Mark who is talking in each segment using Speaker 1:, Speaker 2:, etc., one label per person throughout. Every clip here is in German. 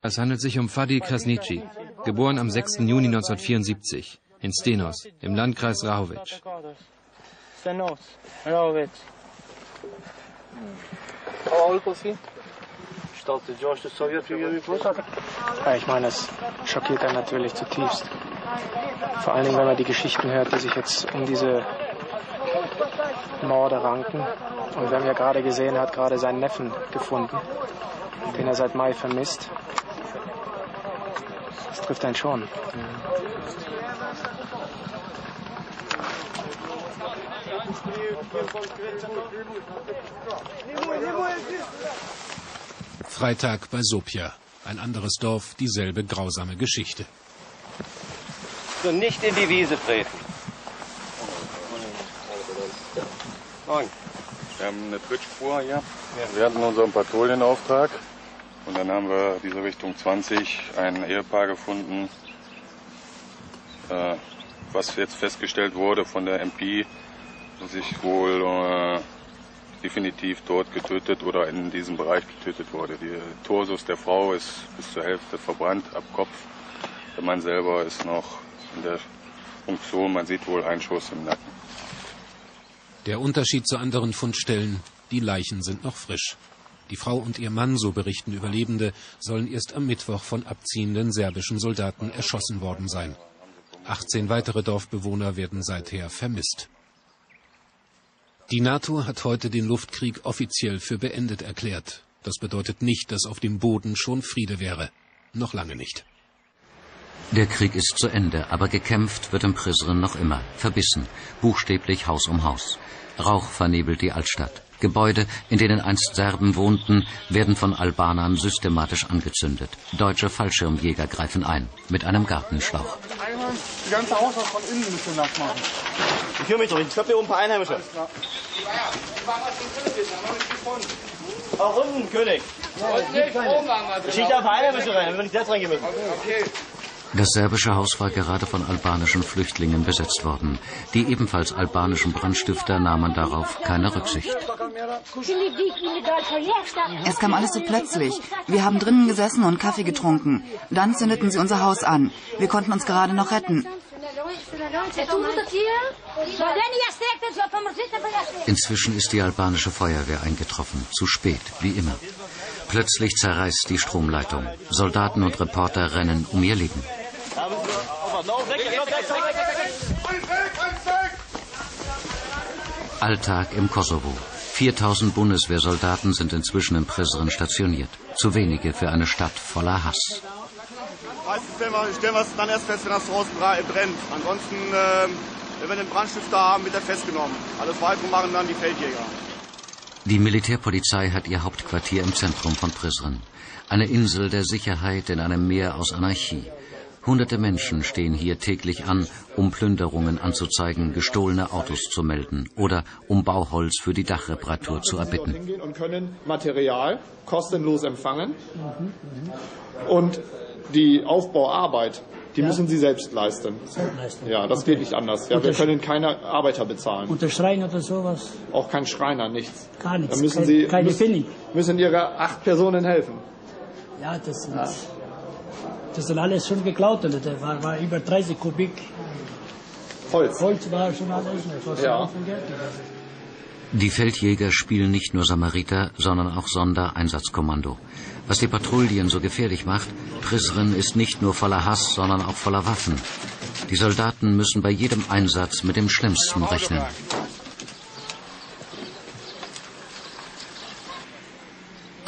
Speaker 1: Es handelt sich um Fadi Krasnici, geboren am 6. Juni 1974 in Stenos im Landkreis Rahovic.
Speaker 2: Ich meine, es schockiert einen natürlich zutiefst. Vor allen Dingen, wenn man die Geschichten hört, die sich jetzt um diese Morde ranken. Und wir haben ja gerade gesehen, er hat gerade seinen Neffen gefunden, den er seit Mai vermisst. Das trifft einen schon.
Speaker 3: Freitag bei Sopia. Ein anderes Dorf, dieselbe grausame Geschichte.
Speaker 4: So nicht in die Wiese treten.
Speaker 5: Moin. Wir haben eine Trittspur hier. Wir hatten unseren Patrouillenauftrag und dann haben wir diese Richtung 20 ein Ehepaar gefunden, äh, was jetzt festgestellt wurde von der MP, dass sich wohl äh, definitiv dort getötet oder in diesem Bereich getötet wurde. Der Torsus der Frau ist bis zur Hälfte verbrannt ab Kopf. Der Mann selber ist noch in der Funktion. Man sieht wohl einen Schuss im Nacken.
Speaker 3: Der Unterschied zu anderen Fundstellen, die Leichen sind noch frisch. Die Frau und ihr Mann, so berichten Überlebende, sollen erst am Mittwoch von abziehenden serbischen Soldaten erschossen worden sein. 18 weitere Dorfbewohner werden seither vermisst. Die NATO hat heute den Luftkrieg offiziell für beendet erklärt. Das bedeutet nicht, dass auf dem Boden schon Friede wäre. Noch lange nicht.
Speaker 6: Der Krieg ist zu Ende, aber gekämpft wird im Prizren noch immer, verbissen, buchstäblich Haus um Haus. Rauch vernebelt die Altstadt. Gebäude, in denen einst Serben wohnten, werden von Albanern systematisch angezündet. Deutsche Fallschirmjäger greifen ein, mit einem Gartenschlauch.
Speaker 7: Die ganze Haus von innen müssen nass machen.
Speaker 4: Ich kümmere mich doch, ich glaube hier oben ein paar Einheimische. Auch unten, König. Ich schicke da ein paar Einheimische rein, wenn wir nicht selbst reingehen müssen.
Speaker 6: Das serbische Haus war gerade von albanischen Flüchtlingen besetzt worden. Die ebenfalls albanischen Brandstifter nahmen darauf keine Rücksicht.
Speaker 8: Es kam alles so plötzlich. Wir haben drinnen gesessen und Kaffee getrunken. Dann zündeten sie unser Haus an. Wir konnten uns gerade noch retten.
Speaker 6: Inzwischen ist die albanische Feuerwehr eingetroffen. Zu spät, wie immer. Plötzlich zerreißt die Stromleitung. Soldaten und Reporter rennen um ihr Leben. Alltag im Kosovo. 4000 Bundeswehrsoldaten sind inzwischen in Prizren stationiert. Zu wenige für eine Stadt voller Hass.
Speaker 7: Meistens stellen wir, es dann erst fest, wenn das Haus brennt. Ansonsten, äh, wenn wir den Brandstifter haben, wird er festgenommen. Alles weitere machen dann die Feldjäger.
Speaker 6: Die Militärpolizei hat ihr Hauptquartier im Zentrum von Prizren. Eine Insel der Sicherheit in einem Meer aus Anarchie. Hunderte Menschen stehen hier täglich an, um Plünderungen anzuzeigen, gestohlene Autos zu melden oder um Bauholz für die Dachreparatur zu erbitten.
Speaker 9: Und können Material kostenlos empfangen. Und die Aufbauarbeit, die müssen sie selbst leisten. Ja, das geht nicht anders. Ja, wir können keine Arbeiter bezahlen.
Speaker 10: Unter Schrein oder sowas?
Speaker 9: Auch kein Schreiner, nichts.
Speaker 10: Gar nichts.
Speaker 9: Da müssen
Speaker 10: Kein-
Speaker 9: sie
Speaker 10: keine
Speaker 9: müssen, müssen ihre acht Personen helfen.
Speaker 10: Ja, das sind, das sind alles schon geklaut. Und da war, war über 30 Kubik.
Speaker 9: Holz.
Speaker 10: Holz war schon alles. Das
Speaker 9: Ja.
Speaker 10: auch viel Geld.
Speaker 6: Die Feldjäger spielen nicht nur Samariter, sondern auch Sondereinsatzkommando. Was die Patrouillen so gefährlich macht, Prizren ist nicht nur voller Hass, sondern auch voller Waffen. Die Soldaten müssen bei jedem Einsatz mit dem Schlimmsten rechnen.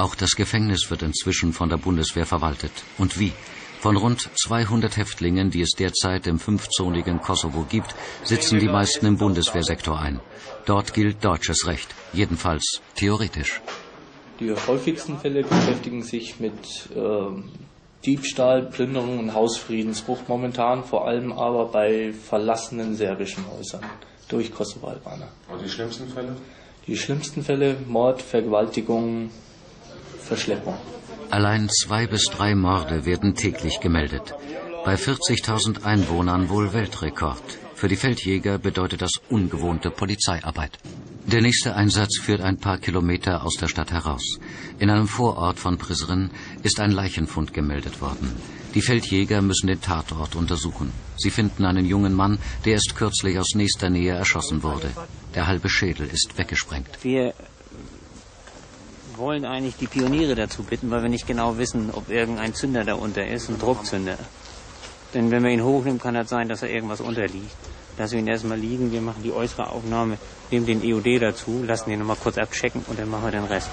Speaker 6: Auch das Gefängnis wird inzwischen von der Bundeswehr verwaltet. Und wie? Von rund 200 Häftlingen, die es derzeit im fünfzonigen Kosovo gibt, sitzen die meisten im Bundeswehrsektor ein. Dort gilt deutsches Recht, jedenfalls theoretisch.
Speaker 11: Die häufigsten Fälle beschäftigen sich mit ähm, Diebstahl, Plünderung und Hausfriedensbruch momentan, vor allem aber bei verlassenen serbischen Häusern durch Kosovo-Albaner.
Speaker 5: Und die schlimmsten Fälle?
Speaker 11: Die schlimmsten Fälle Mord, Vergewaltigung, Verschleppung.
Speaker 6: Allein zwei bis drei Morde werden täglich gemeldet. Bei 40.000 Einwohnern wohl Weltrekord. Für die Feldjäger bedeutet das ungewohnte Polizeiarbeit. Der nächste Einsatz führt ein paar Kilometer aus der Stadt heraus. In einem Vorort von Prizren ist ein Leichenfund gemeldet worden. Die Feldjäger müssen den Tatort untersuchen. Sie finden einen jungen Mann, der erst kürzlich aus nächster Nähe erschossen wurde. Der halbe Schädel ist weggesprengt.
Speaker 12: Wir wollen eigentlich die Pioniere dazu bitten, weil wir nicht genau wissen, ob irgendein Zünder darunter ist, ein Druckzünder. Denn wenn man ihn hochnimmt, kann das sein, dass er irgendwas unterliegt. Lassen wir ihn erstmal liegen, wir machen die äußere Aufnahme, nehmen den EOD dazu, lassen ihn nochmal kurz abchecken und dann machen wir den Rest.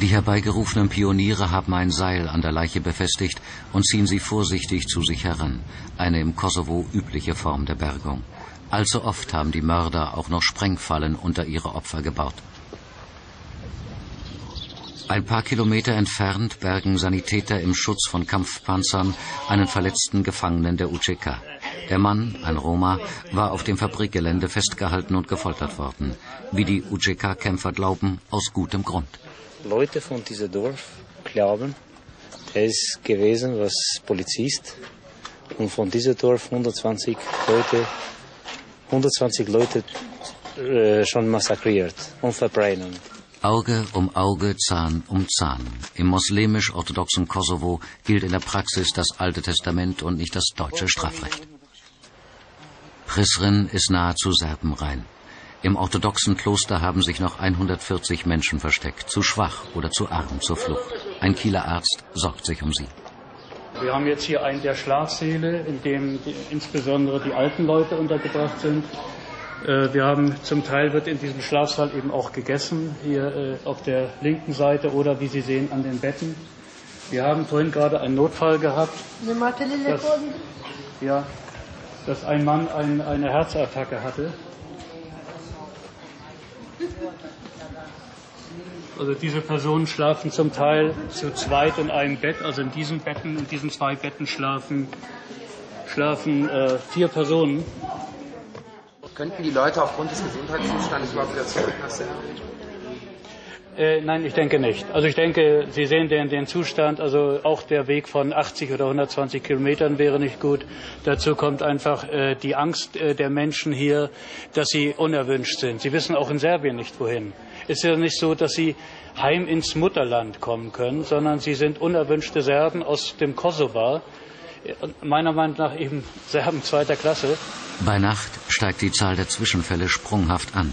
Speaker 6: Die herbeigerufenen Pioniere haben ein Seil an der Leiche befestigt und ziehen sie vorsichtig zu sich heran. Eine im Kosovo übliche Form der Bergung. Allzu oft haben die Mörder auch noch Sprengfallen unter ihre Opfer gebaut. Ein paar Kilometer entfernt bergen Sanitäter im Schutz von Kampfpanzern einen verletzten Gefangenen der UCK. Der Mann, ein Roma, war auf dem Fabrikgelände festgehalten und gefoltert worden. Wie die UCK-Kämpfer glauben, aus gutem Grund.
Speaker 12: Leute von diesem Dorf glauben, er ist gewesen was Polizist und von diesem Dorf 120 Leute, 120 Leute äh, schon massakriert und verbrennen.
Speaker 6: Auge um Auge, Zahn um Zahn. Im moslemisch-orthodoxen Kosovo gilt in der Praxis das Alte Testament und nicht das deutsche Strafrecht. Prizren ist nahezu Serbenrein. Im orthodoxen Kloster haben sich noch 140 Menschen versteckt, zu schwach oder zu arm zur Flucht. Ein Kieler Arzt sorgt sich um sie.
Speaker 13: Wir haben jetzt hier einen der Schlafsäle, in dem die, insbesondere die alten Leute untergebracht sind. Äh, wir haben zum Teil wird in diesem Schlafsaal eben auch gegessen, hier äh, auf der linken Seite oder wie Sie sehen an den Betten. Wir haben vorhin gerade einen Notfall gehabt. Dass, ja, dass ein Mann ein, eine Herzattacke hatte. Also diese Personen schlafen zum Teil zu zweit in einem Bett. Also in diesen Betten, in diesen zwei Betten schlafen, schlafen äh, vier Personen.
Speaker 14: Könnten die Leute aufgrund des Gesundheitszustandes überhaupt wieder zurück nach Serbien?
Speaker 13: Äh, nein, ich denke nicht. Also ich denke, Sie sehen den, den Zustand, also auch der Weg von 80 oder 120 Kilometern wäre nicht gut. Dazu kommt einfach äh, die Angst äh, der Menschen hier, dass sie unerwünscht sind. Sie wissen auch in Serbien nicht wohin. Es ist ja nicht so, dass sie heim ins Mutterland kommen können, sondern sie sind unerwünschte Serben aus dem Kosovo. Meiner Meinung nach eben Serben zweiter Klasse.
Speaker 6: Bei Nacht steigt die Zahl der Zwischenfälle sprunghaft an.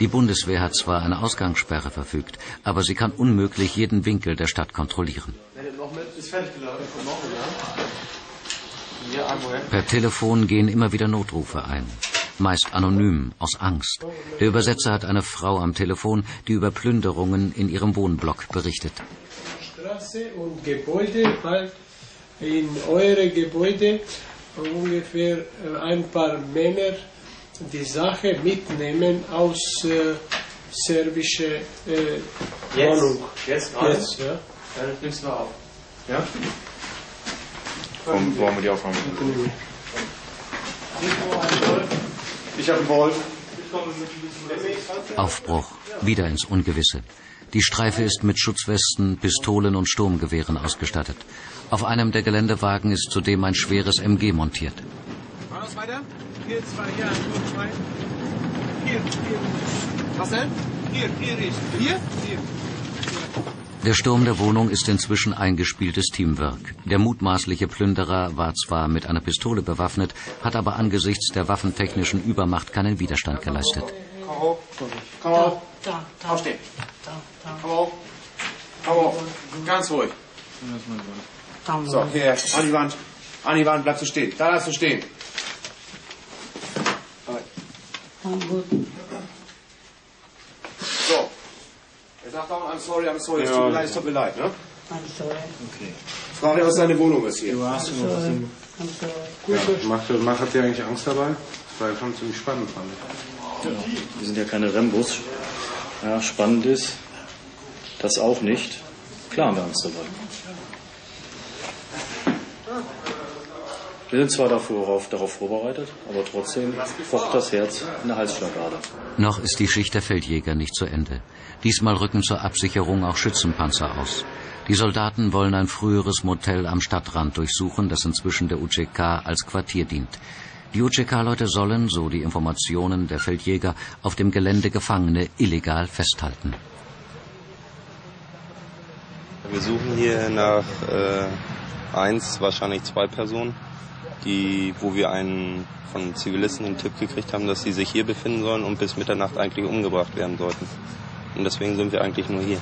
Speaker 6: Die Bundeswehr hat zwar eine Ausgangssperre verfügt, aber sie kann unmöglich jeden Winkel der Stadt kontrollieren. Per Telefon gehen immer wieder Notrufe ein, meist anonym, aus Angst. Der Übersetzer hat eine Frau am Telefon, die über Plünderungen in ihrem Wohnblock berichtet.
Speaker 15: Straße und Gebäude, bald in eure Gebäude ungefähr ein paar Männer die Sache mitnehmen aus äh, serbische äh,
Speaker 4: Jetzt?
Speaker 15: Wohnung.
Speaker 4: Jetzt gerade?
Speaker 15: Jetzt, ja.
Speaker 4: Ja, das nimmst du auf. Ja? Wo haben wir die Aufnahme?
Speaker 9: Ich habe einen Wolf.
Speaker 6: Aufbruch, wieder ins Ungewisse. Die Streife ist mit Schutzwesten, Pistolen und Sturmgewehren ausgestattet. Auf einem der Geländewagen ist zudem ein schweres MG montiert.
Speaker 14: Weiter? Hier zwei, nur zwei. Hier, hier. Was denn? Hier, hier ist. Hier? Hier.
Speaker 6: Der Sturm der Wohnung ist inzwischen eingespieltes Teamwork. Der mutmaßliche Plünderer war zwar mit einer Pistole bewaffnet, hat aber angesichts der waffentechnischen Übermacht keinen Widerstand geleistet.
Speaker 7: Komm hoch. Komm hoch. Aufstehen. Komm hoch. Komm hoch. Ganz ruhig. So, hier, an die Wand. An die Wand, bleibst du stehen. Da bleibst du stehen. So. Er sagt auch, I'm sorry, I'm sorry. Es tut mir leid, es tut mir leid, ne?
Speaker 10: I'm sorry.
Speaker 7: Okay. Frage, was deine Wohnung ist hier.
Speaker 14: Du hast
Speaker 10: I'm sorry. I'm sorry.
Speaker 5: Ja, macht, macht, hat dir eigentlich Angst dabei? Das war ja schon ziemlich spannend, fand ich.
Speaker 16: Wir sind ja keine Rembos. Ja, spannend ist, das auch nicht. Klar haben wir Angst dabei. Wir sind zwar darauf, darauf vorbereitet, aber trotzdem pocht das Herz in der Halsschlagader.
Speaker 6: Noch ist die Schicht der Feldjäger nicht zu Ende. Diesmal rücken zur Absicherung auch Schützenpanzer aus. Die Soldaten wollen ein früheres Motel am Stadtrand durchsuchen, das inzwischen der UCK als Quartier dient. Die UCK-Leute sollen, so die Informationen der Feldjäger, auf dem Gelände Gefangene illegal festhalten.
Speaker 17: Wir suchen hier nach äh, eins, wahrscheinlich zwei Personen, die, wo wir einen von Zivilisten einen Tipp gekriegt haben, dass sie sich hier befinden sollen und bis Mitternacht eigentlich umgebracht werden sollten. Und deswegen sind wir eigentlich nur hier.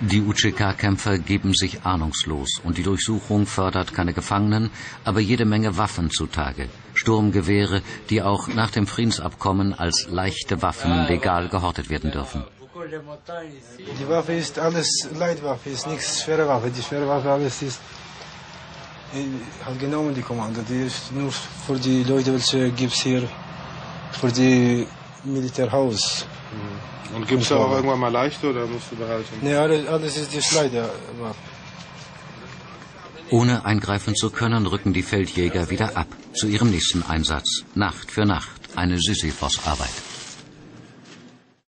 Speaker 6: Die UCK-Kämpfer geben sich ahnungslos und die Durchsuchung fördert keine Gefangenen, aber jede Menge Waffen zutage. Sturmgewehre, die auch nach dem Friedensabkommen als leichte Waffen legal gehortet werden dürfen.
Speaker 18: Die Waffe ist alles Leitwaffe, ist nichts schwere Waffe. Die schwere Waffe alles ist hat genommen die Kommando. Die ist nur für die Leute, welche gibt es hier für die Militärhaus.
Speaker 7: Und gibt es da auch irgendwann mal leichte oder musst du behalten?
Speaker 18: Ne, alles, alles ist die Schleider.
Speaker 6: Ohne eingreifen zu können, rücken die Feldjäger wieder ab zu ihrem nächsten Einsatz. Nacht für Nacht eine Sisyphos-Arbeit.